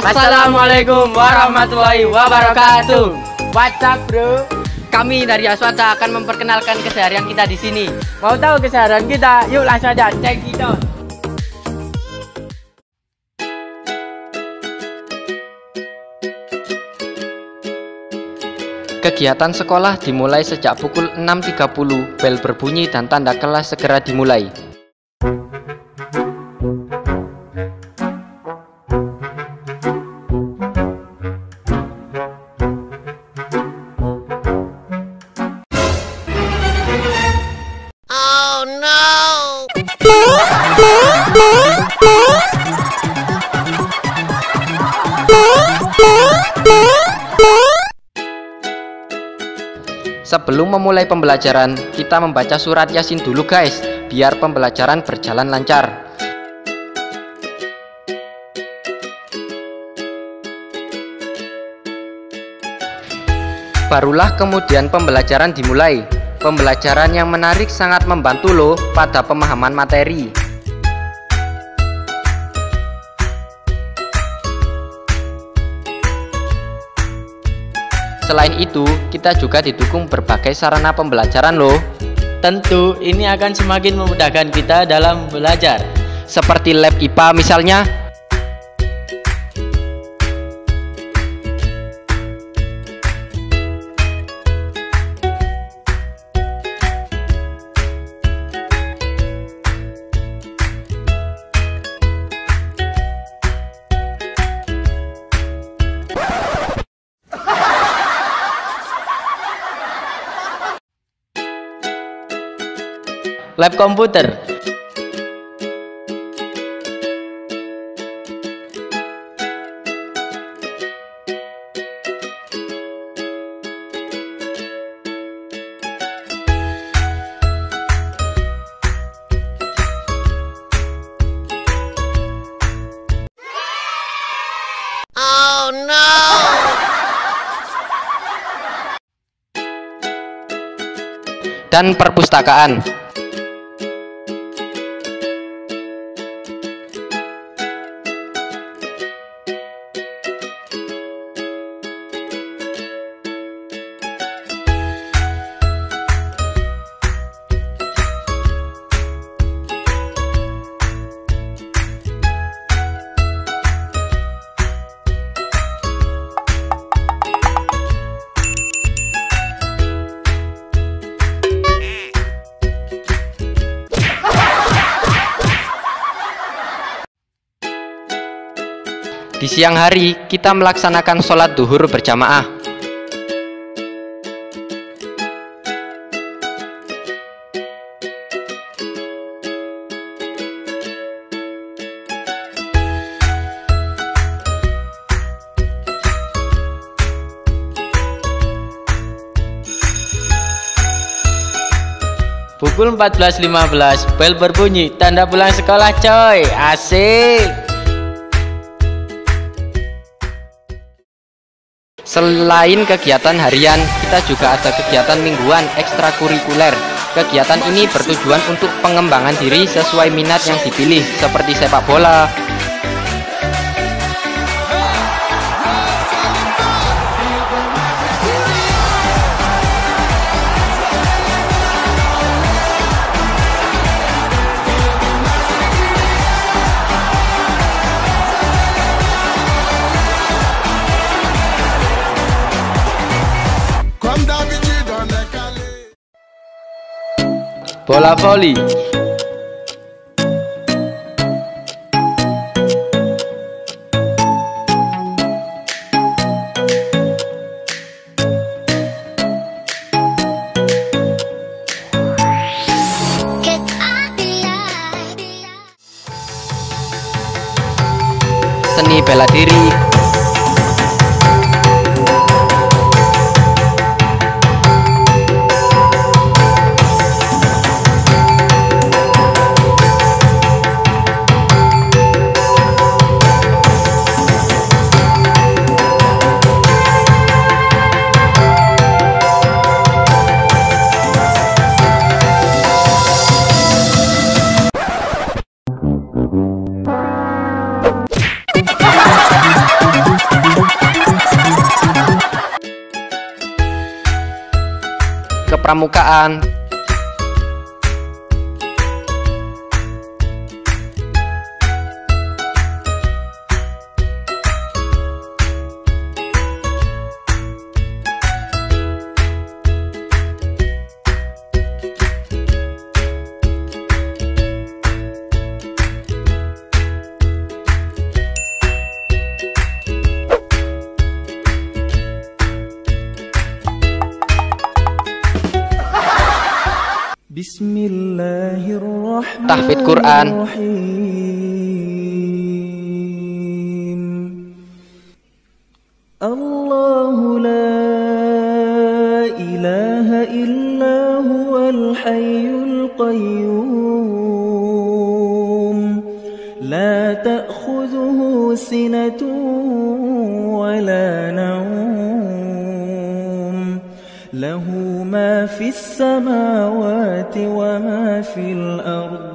Assalamualaikum warahmatullahi wabarakatuh. What's up bro? Kami dari Aswata akan memperkenalkan keseharian kita di sini. Mau tahu keseharian kita? Yuk langsung aja cek kita. Kegiatan sekolah dimulai sejak pukul 6.30, bel berbunyi dan tanda kelas segera dimulai. Sebelum memulai pembelajaran, kita membaca surat Yasin dulu guys, biar pembelajaran berjalan lancar. Barulah kemudian pembelajaran dimulai. Pembelajaran yang menarik sangat membantu loh pada pemahaman materi. Selain itu, kita juga didukung berbagai sarana pembelajaran loh. Tentu ini akan semakin memudahkan kita dalam belajar. Seperti lab IPA misalnya. Lab komputer. Dan perpustakaan. Di siang hari, kita melaksanakan sholat duhur berjamaah. Pukul 14.15 bel berbunyi tanda pulang sekolah coy. Asik. Selain kegiatan harian, kita juga ada kegiatan mingguan ekstrakurikuler. Kegiatan ini bertujuan untuk pengembangan diri sesuai minat yang dipilih, seperti sepak bola, Bola voli. seni bela diri, kepramukaan. بسم الله الرحمن Tahfidz Quran. الرحيم الله لا إله إلا هو الحي القيوم لا تأخذه سنة له ما في السماوات وما في الأرض.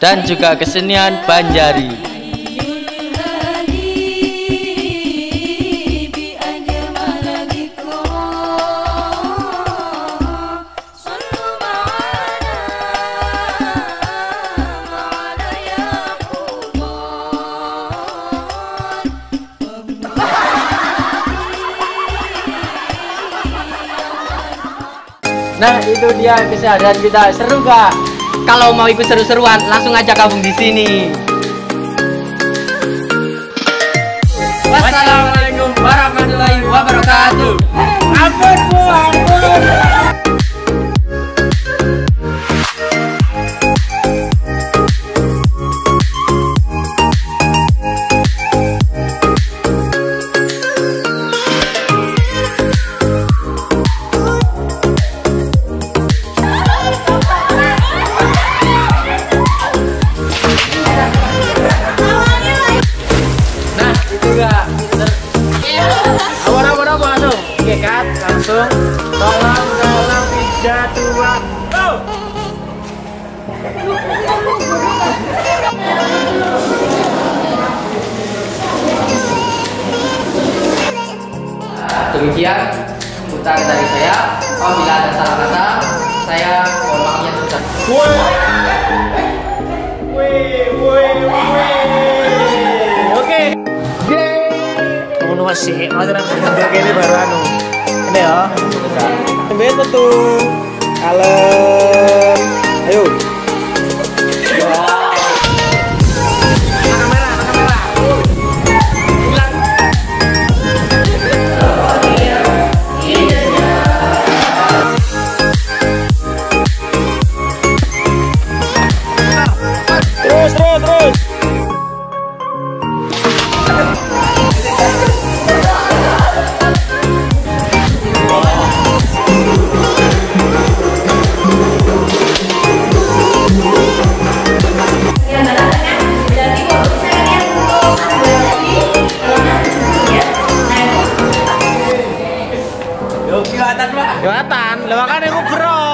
Dan juga kesenian Banjari. Nah itu dia keseharian kita seru gak? Kalau mau ikut seru-seruan, langsung aja gabung di sini. Wassalamualaikum warahmatullahi wabarakatuh. Ampun ampun. Dua, go. Demikian sambutan dari saya. Apabila ada salah kata, saya mohon maaf yang sebesar. Oke. Ngono sih, masalah ini baru anu. Ini ya. Sampai tuh. Kalem. Ayo. I'm a pro